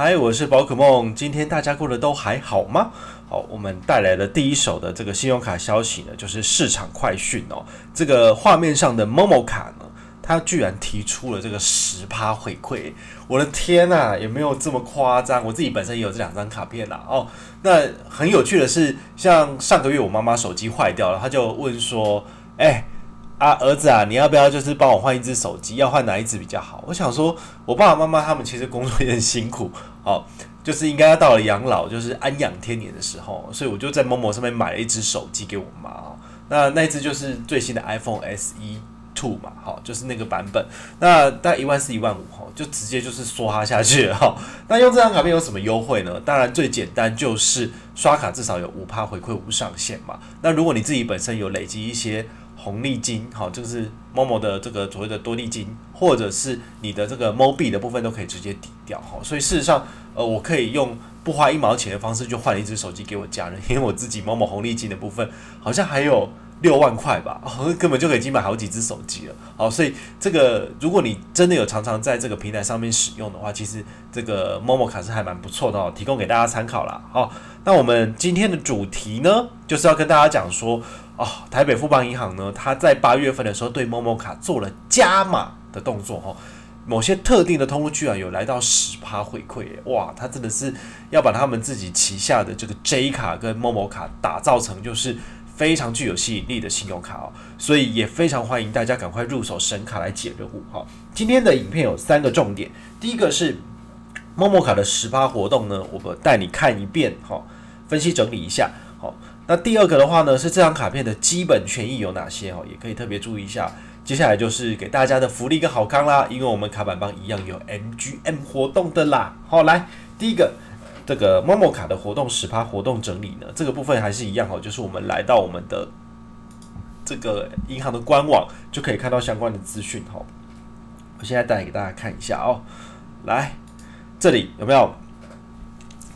嗨，我是宝可梦。今天大家过得都还好吗？好，我们带来的第一手的这个信用卡消息呢，就是市场快讯哦。这个画面上的 Momo 卡呢，它居然提出了这个十趴回馈。我的天呐，有没有这么夸张？我自己本身也有这两张卡片啦。哦。那很有趣的是，像上个月我妈妈手机坏掉了，她就问说：“哎。”啊，儿子啊，你要不要就是帮我换一只手机？要换哪一只比较好？我想说，我爸爸妈妈他们其实工作也很辛苦，哦，就是应该要到了养老，就是安养天年的时候，所以我就在某某上面买了一只手机给我妈哦。那那一只就是最新的 iPhone SE Two 嘛，好，就是那个版本。那大概一万四、一万五，哈，就直接就是刷哈下去，哈。那用这张卡片有什么优惠呢？当然最简单就是刷卡至少有五趴回馈无上限嘛。那如果你自己本身有累积一些。红利金，好，就是某某的这个所谓的多利金，或者是你的这个某币的部分都可以直接抵掉，哈，所以事实上，呃，我可以用不花一毛钱的方式就换了一只手机给我家人，因为我自己某某红利金的部分好像还有六万块吧，根本就可以买好几只手机了，好，所以这个如果你真的有常常在这个平台上面使用的话，其实这个某某卡是还蛮不错的哦，提供给大家参考啦。好，那我们今天的主题呢，就是要跟大家讲说。哦，台北富邦银行呢，它在八月份的时候对某某卡做了加码的动作，哈，某些特定的通路居然有来到十趴回馈，哇，它真的是要把他们自己旗下的这个 J 卡跟某某卡打造成就是非常具有吸引力的信用卡哦，所以也非常欢迎大家赶快入手神卡来解任务，哈。今天的影片有三个重点，第一个是某某卡的十趴活动呢，我们带你看一遍，哈，分析整理一下，好。那第二个的话呢，是这张卡片的基本权益有哪些哦？也可以特别注意一下。接下来就是给大家的福利跟好康啦，因为我们卡板帮一样有 MGM 活动的啦。好，来第一个这个 Momo 卡的活动十趴活动整理呢，这个部分还是一样哦，就是我们来到我们的这个银行的官网就可以看到相关的资讯哈。我现在带给大家看一下哦，来这里有没有？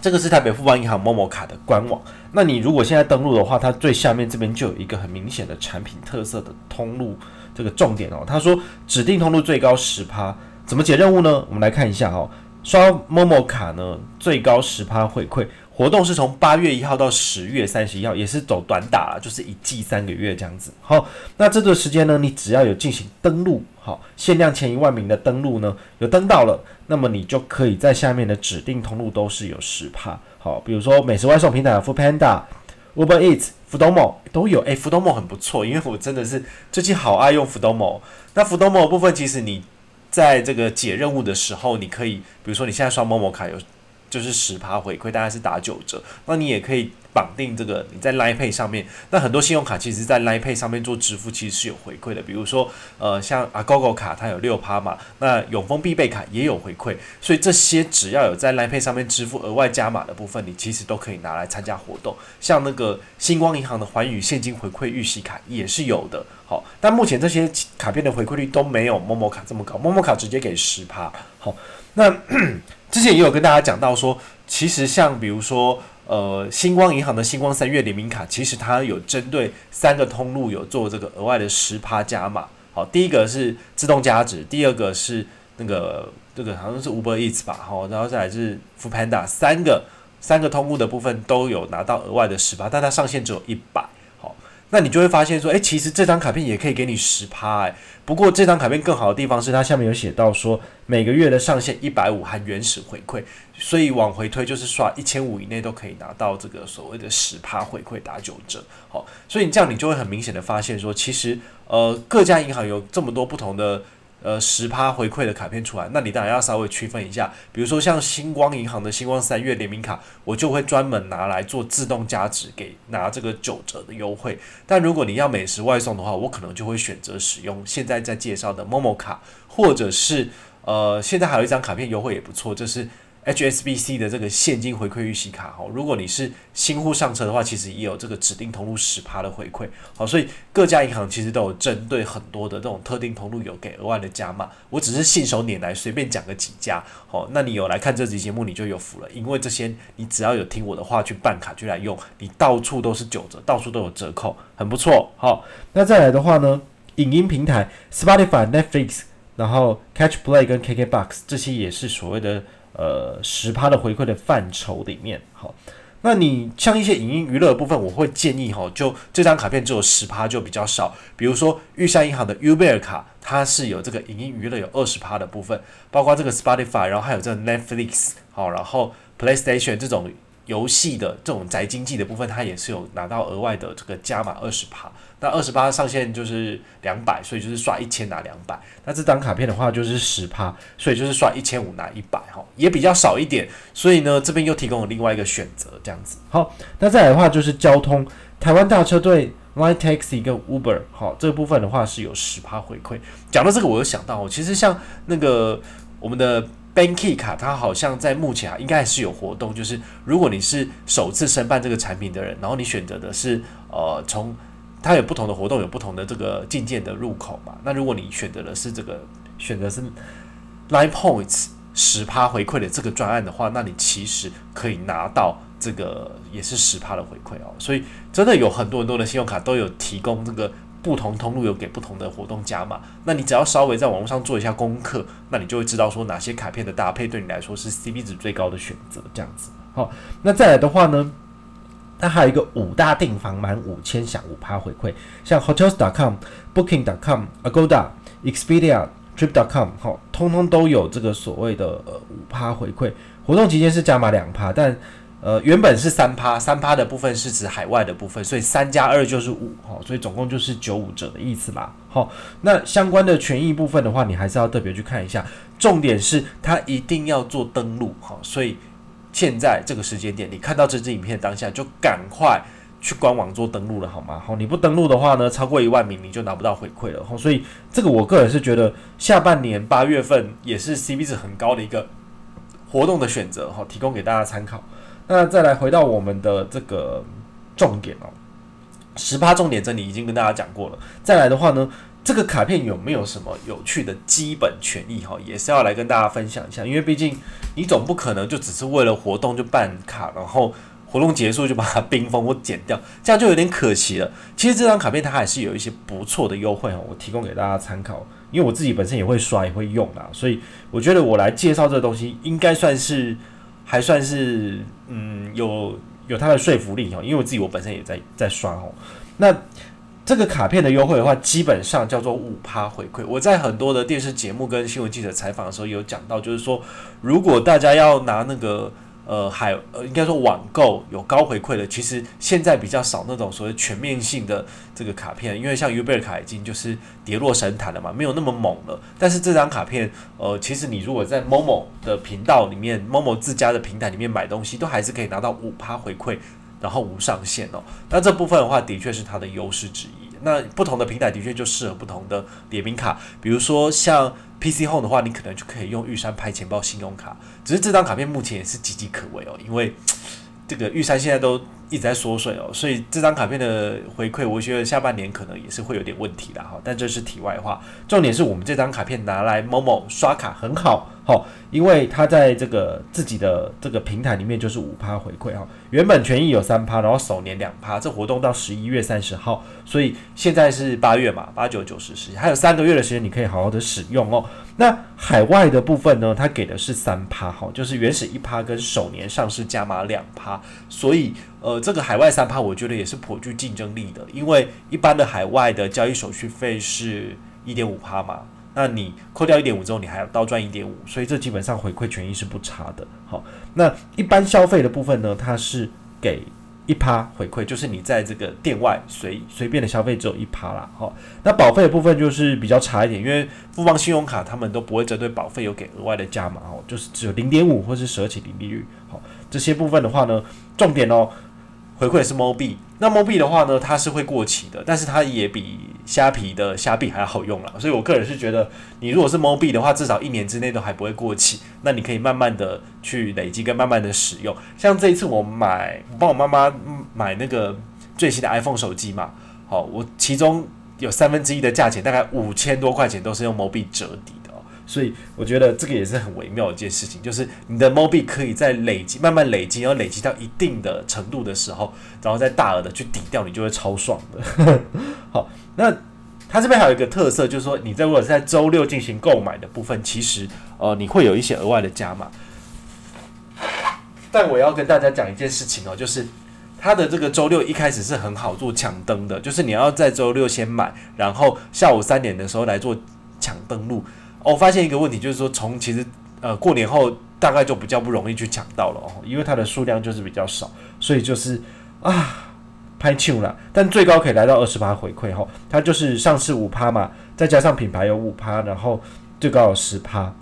这个是台北富邦银行 Momo 卡的官网。那你如果现在登录的话，它最下面这边就有一个很明显的产品特色的通路这个重点哦。他说指定通路最高十趴，怎么解任务呢？我们来看一下哦，刷某某卡呢最高十趴回馈。活动是从八月一号到十月三十一号，也是走短打，就是一季三个月这样子。好，那这段时间呢，你只要有进行登录，好，限量前一万名的登录呢，有登到了，那么你就可以在下面的指定通路都是有十趴。好，比如说美食外送平台 f o o Panda、Uber Eats、福东某都有。诶，福东某很不错，因为我真的是最近好爱用福东某。那福东某部分，其实你在这个解任务的时候，你可以，比如说你现在刷某某卡有。就是十趴回馈，大概是打九折。那你也可以绑定这个，你在 Line Pay 上面。那很多信用卡其实，在 Line Pay 上面做支付，其实是有回馈的。比如说，呃，像啊 GoGo 卡，它有六趴嘛。那永丰必备卡也有回馈。所以这些只要有在 Line Pay 上面支付额外加码的部分，你其实都可以拿来参加活动。像那个星光银行的环宇现金回馈预习卡也是有的。好，但目前这些卡片的回馈率都没有某某卡这么高。某某卡直接给十趴。好，那。之前也有跟大家讲到说，其实像比如说，呃，星光银行的星光三月联名卡，其实它有针对三个通路有做这个额外的十趴加码。好，第一个是自动加值，第二个是那个这个好像是 Uber Eats 吧，好，然后再来是 f o o Panda，三个三个通路的部分都有拿到额外的十趴，但它上限只有一百。那你就会发现说，诶，其实这张卡片也可以给你十趴，诶。不过这张卡片更好的地方是它下面有写到说，每个月的上限一百五含原始回馈，所以往回推就是刷一千五以内都可以拿到这个所谓的十趴回馈打九折。好，所以你这样你就会很明显的发现说，其实呃各家银行有这么多不同的。呃，十趴回馈的卡片出来，那你当然要稍微区分一下。比如说像星光银行的星光三月联名卡，我就会专门拿来做自动加值，给拿这个九折的优惠。但如果你要美食外送的话，我可能就会选择使用现在在介绍的 Momo 卡，或者是呃，现在还有一张卡片优惠也不错，就是。HSBC 的这个现金回馈预习卡，哈，如果你是新户上车的话，其实也有这个指定通路十趴的回馈，好，所以各家银行其实都有针对很多的这种特定通路有给额外的加码，我只是信手拈来随便讲个几家，好，那你有来看这集节目你就有福了，因为这些你只要有听我的话去办卡去来用，你到处都是九折，到处都有折扣，很不错，好，那再来的话呢，影音平台 Spotify、Netflix，然后 Catch Play 跟 KKBox 这些也是所谓的。呃十趴的回馈的范畴里面。好，那你像一些影音娱乐部分，我会建议哈，就这张卡片只有十趴就比较少。比如说玉山银行的 U 贝尔卡，它是有这个影音娱乐有二十趴的部分，包括这个 Spotify，然后还有这个 Netflix，好，然后 PlayStation 这种。游戏的这种宅经济的部分，它也是有拿到额外的这个加码二十趴。那二十八上限就是两百，所以就是刷一千拿两百。那这张卡片的话就是十趴，所以就是刷一千五拿一百哈，也比较少一点。所以呢，这边又提供了另外一个选择，这样子。好，那再来的话就是交通，台湾大车队、Line Taxi 跟 Uber，好，这部分的话是有十趴回馈。讲到这个，我又想到，其实像那个我们的。Banky 卡，它好像在目前啊，应该还是有活动，就是如果你是首次申办这个产品的人，然后你选择的是呃，从它有不同的活动，有不同的这个进件的入口嘛。那如果你选择的是这个，选择是 Line Points 十趴回馈的这个专案的话，那你其实可以拿到这个也是十趴的回馈哦。所以真的有很多很多的信用卡都有提供这个。不同通路有给不同的活动加码，那你只要稍微在网络上做一下功课，那你就会知道说哪些卡片的搭配对你来说是 CP 值最高的选择。这样子，好，那再来的话呢，它还有一个五大订房满五千享五趴回馈，像 Hotels.com、Booking.com、Agoda、Expedia、Trip.com，好，通通都有这个所谓的呃五趴回馈。活动期间是加码两趴，但呃，原本是三趴，三趴的部分是指海外的部分，所以三加二就是五，哈，所以总共就是九五折的意思啦，好，那相关的权益部分的话，你还是要特别去看一下，重点是它一定要做登录，哈，所以现在这个时间点，你看到这支影片当下就赶快去官网做登录了，好吗？好，你不登录的话呢，超过一万名你就拿不到回馈了，哈，所以这个我个人是觉得下半年八月份也是 CP 值很高的一个活动的选择，哈，提供给大家参考。那再来回到我们的这个重点哦，十八重点这里已经跟大家讲过了。再来的话呢，这个卡片有没有什么有趣的基本权益哈，也是要来跟大家分享一下。因为毕竟你总不可能就只是为了活动就办卡，然后活动结束就把它冰封或剪掉，这样就有点可惜了。其实这张卡片它还是有一些不错的优惠哦，我提供给大家参考。因为我自己本身也会刷也会用啦，所以我觉得我来介绍这个东西应该算是。还算是嗯有有它的说服力哦，因为我自己我本身也在在刷哦。那这个卡片的优惠的话，基本上叫做五趴回馈。我在很多的电视节目跟新闻记者采访的时候有讲到，就是说如果大家要拿那个。呃，还呃，应该说网购有高回馈的，其实现在比较少那种所谓全面性的这个卡片，因为像 Uber 卡已经就是跌落神坛了嘛，没有那么猛了。但是这张卡片，呃，其实你如果在 Momo 的频道里面，Momo 自家的平台里面买东西，都还是可以拿到五趴回馈，然后无上限哦。那这部分的话，的确是它的优势之一。那不同的平台的确就适合不同的点名卡，比如说像 PC Home 的话，你可能就可以用玉山拍钱包信用卡。只是这张卡片目前也是岌岌可危哦，因为这个玉山现在都一直在缩水哦，所以这张卡片的回馈，我觉得下半年可能也是会有点问题的哈。但这是题外话，重点是我们这张卡片拿来某某刷卡很好。好，因为它在这个自己的这个平台里面就是五趴回馈哈，原本权益有三趴，然后首年两趴，这活动到十一月三十号，所以现在是八月嘛，八九九十十，还有三个月的时间，你可以好好的使用哦。那海外的部分呢，它给的是三趴哈，就是原始一趴跟首年上市加码两趴，所以呃，这个海外三趴我觉得也是颇具竞争力的，因为一般的海外的交易手续费是一点五趴嘛。那你扣掉一点五之后，你还要倒赚一点五，所以这基本上回馈权益是不差的。好，那一般消费的部分呢，它是给一趴回馈，就是你在这个店外随随便的消费只有一趴啦。好，那保费的部分就是比较差一点，因为富邦信用卡他们都不会针对保费有给额外的加码哦，就是只有零点五或是舍起零利率。好，这些部分的话呢，重点哦。回馈是 MO 币，那 MO 币的话呢，它是会过期的，但是它也比虾皮的虾币还好用了，所以我个人是觉得，你如果是 MO 币的话，至少一年之内都还不会过期，那你可以慢慢的去累积跟慢慢的使用。像这一次我买，帮我妈妈买那个最新的 iPhone 手机嘛，好，我其中有三分之一的价钱，大概五千多块钱都是用 MO 币折抵。所以我觉得这个也是很微妙的一件事情，就是你的 MO 币可以在累积、慢慢累积，然后累积到一定的程度的时候，然后再大额的去抵掉，你就会超爽的。好，那它这边还有一个特色，就是说你在如果是在周六进行购买的部分，其实呃你会有一些额外的加码。但我要跟大家讲一件事情哦，就是它的这个周六一开始是很好做抢登的，就是你要在周六先买，然后下午三点的时候来做抢登录。我发现一个问题，就是说从其实呃过年后大概就比较不容易去抢到了哦，因为它的数量就是比较少，所以就是啊。拍糗了，但最高可以来到二十八回馈哈，它就是上市五趴嘛，再加上品牌有五趴，然后最高有十趴，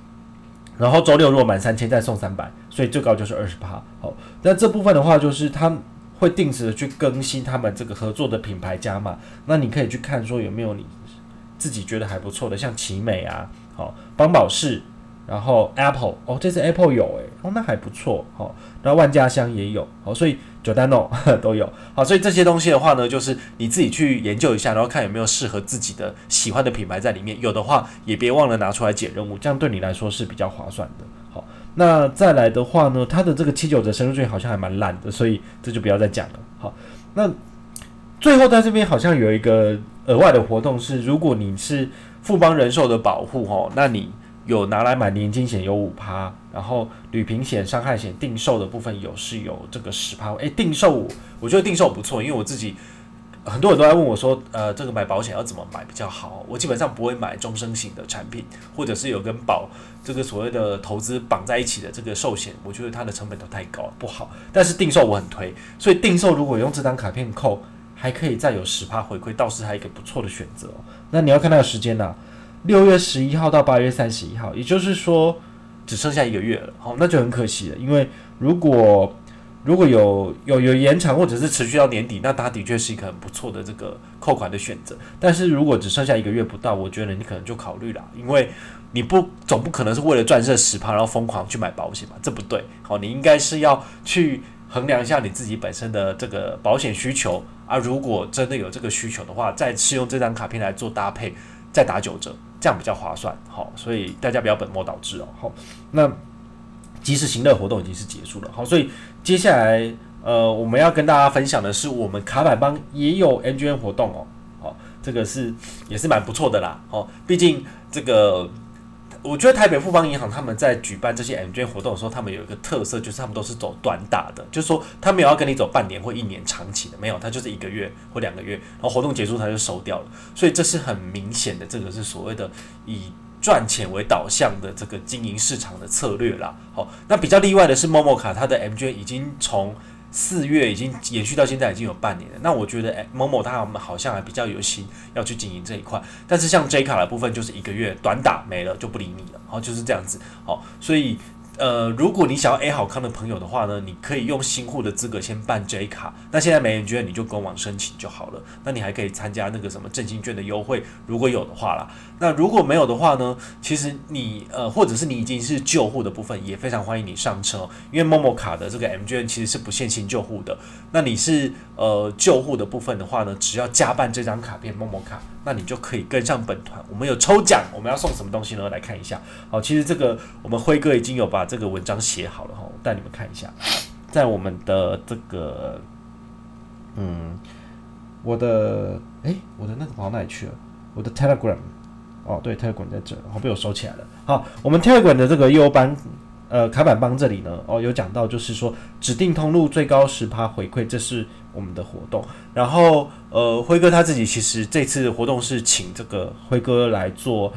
然后周六如果满三千再送三百，所以最高就是二十趴。好，那这部分的话就是他会定时的去更新他们这个合作的品牌加码，那你可以去看说有没有你自己觉得还不错的，像奇美啊，好邦宝适，然后 Apple 哦，这次 Apple 有诶，哦那还不错，好，然后万家香也有，好，所以。九单哦都有好，所以这些东西的话呢，就是你自己去研究一下，然后看有没有适合自己的喜欢的品牌在里面。有的话也别忘了拿出来解任务，这样对你来说是比较划算的。好，那再来的话呢，它的这个七九折生日券好像还蛮烂的，所以这就不要再讲了。好，那最后在这边好像有一个额外的活动是，如果你是富邦人寿的保护哦，那你。有拿来买年金险有五趴，然后旅平险、伤害险定寿的部分有是有这个十趴。诶，定寿我觉得定寿不错，因为我自己很多人都在问我说，呃，这个买保险要怎么买比较好？我基本上不会买终身型的产品，或者是有跟保这个所谓的投资绑在一起的这个寿险，我觉得它的成本都太高，不好。但是定寿我很推，所以定寿如果用这张卡片扣，还可以再有十趴回馈，倒是还一个不错的选择。那你要看它的时间呐。六月十一号到八月三十一号，也就是说只剩下一个月了，好，那就很可惜了。因为如果如果有有有延长或者是持续到年底，那它的确是一个很不错的这个扣款的选择。但是如果只剩下一个月不到，我觉得你可能就考虑了，因为你不总不可能是为了赚这十趴然后疯狂去买保险嘛，这不对。好，你应该是要去衡量一下你自己本身的这个保险需求啊。如果真的有这个需求的话，再试用这张卡片来做搭配，再打九折。这样比较划算，好，所以大家不要本末倒置哦，好，那即时行乐活动已经是结束了，好，所以接下来呃我们要跟大家分享的是我们卡板帮也有 NGN 活动哦，好，这个是也是蛮不错的啦，哦，毕竟这个。我觉得台北富邦银行他们在举办这些 M J 活动的时候，他们有一个特色，就是他们都是走短打的，就是说他没有要跟你走半年或一年长期的，没有，他就是一个月或两个月，然后活动结束他就收掉了，所以这是很明显的，这个是所谓的以赚钱为导向的这个经营市场的策略啦。好，那比较例外的是 Momo 卡，它的 M J 已经从四月已经延续到现在已经有半年了，那我觉得某某他们好像还比较有心要去经营这一块，但是像 J 卡的部分就是一个月短打没了就不理你了，好就是这样子，好，所以。呃，如果你想要 A 好康的朋友的话呢，你可以用新户的资格先办 J 卡。那现在没人捐，你就官网申请就好了。那你还可以参加那个什么振兴券的优惠，如果有的话啦。那如果没有的话呢，其实你呃，或者是你已经是旧户的部分，也非常欢迎你上车。因为某某卡的这个 M 券其实是不限新旧户的。那你是呃旧户的部分的话呢，只要加办这张卡片某某卡。那你就可以跟上本团，我们有抽奖，我们要送什么东西呢？来看一下。好，其实这个我们辉哥已经有把把这个文章写好了哈，我带你们看一下，在我们的这个，嗯，我的，哎，我的那个跑哪里去了？我的 Telegram，哦，对，Telegram 在这，然后被我收起来了。好，我们 Telegram 的这个优班。呃，卡板帮这里呢，哦，有讲到，就是说指定通路最高十趴回馈，这是我们的活动。然后，呃，辉哥他自己其实这次活动是请这个辉哥来做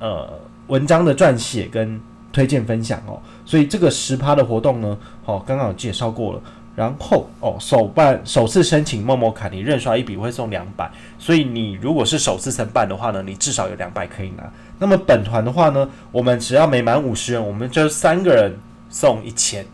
呃文章的撰写跟推荐分享哦，所以这个十趴的活动呢，好，刚刚有介绍过了。然后哦，首办首次申请陌陌卡，你认刷一笔会送两百，所以你如果是首次申办的话呢，你至少有两百可以拿。那么本团的话呢，我们只要每满五十人，我们就三个人送一千。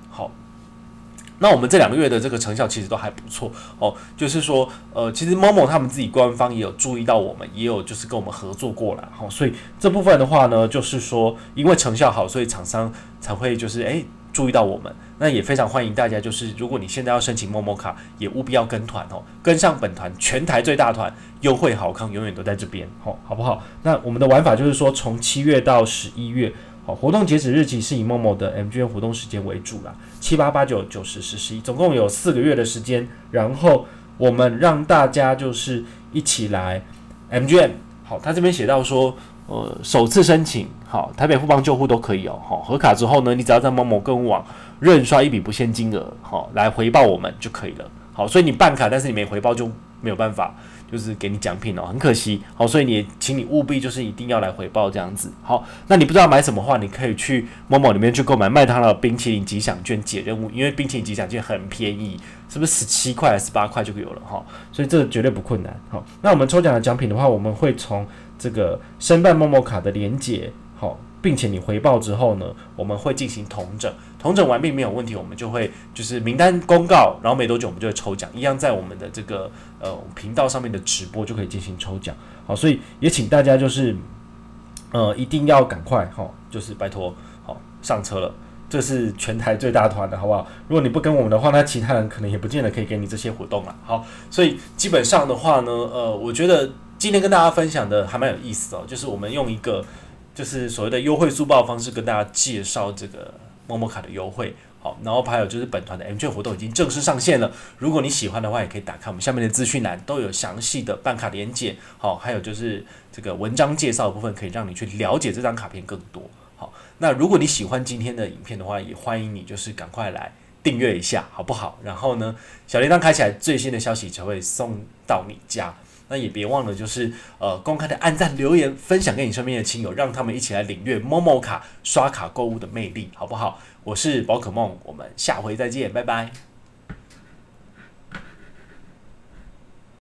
那我们这两个月的这个成效其实都还不错哦，就是说呃，其实某某他们自己官方也有注意到我们，也有就是跟我们合作过了。好，所以这部分的话呢，就是说因为成效好，所以厂商才会就是诶注意到我们。那也非常欢迎大家，就是如果你现在要申请陌陌卡，也务必要跟团哦，跟上本团全台最大团，优惠好康永远都在这边，好，好不好？那我们的玩法就是说，从七月到十一月，好，活动截止日期是以陌陌的 MGM 活动时间为主啦，七八八九九十十十一，总共有四个月的时间，然后我们让大家就是一起来 MGM 好，他这边写到说。呃，首次申请好，台北富邦旧户都可以哦。好，合卡之后呢，你只要在某某购物网认刷一笔不限金额，好来回报我们就可以了。好，所以你办卡，但是你没回报就没有办法，就是给你奖品哦，很可惜。好，所以你请你务必就是一定要来回报这样子。好，那你不知道买什么话，你可以去某某里面去购买麦当劳冰淇淋吉祥券解任务，因为冰淇淋吉祥券很便宜，是不是十七块、十八块就有了哈？所以这个绝对不困难。好，那我们抽奖的奖品的话，我们会从这个申办某某卡的连接，好。并且你回报之后呢，我们会进行同整，同整完并没有问题，我们就会就是名单公告，然后没多久我们就会抽奖，一样在我们的这个呃频道上面的直播就可以进行抽奖。好，所以也请大家就是呃一定要赶快哈，就是拜托好上车了，这是全台最大团的好不好？如果你不跟我们的话，那其他人可能也不见得可以给你这些活动了。好，所以基本上的话呢，呃，我觉得今天跟大家分享的还蛮有意思哦，就是我们用一个。就是所谓的优惠速报方式，跟大家介绍这个某某卡的优惠。好，然后还有就是本团的 M 券活动已经正式上线了。如果你喜欢的话，也可以打开我们下面的资讯栏，都有详细的办卡连接。好，还有就是这个文章介绍部分，可以让你去了解这张卡片更多。好，那如果你喜欢今天的影片的话，也欢迎你就是赶快来订阅一下，好不好？然后呢，小铃铛开起来，最新的消息才会送到你家。那也别忘了，就是呃，公开的按赞、留言、分享给你身边的亲友，让他们一起来领略某某卡刷卡购物的魅力，好不好？我是宝可梦，我们下回再见，拜拜。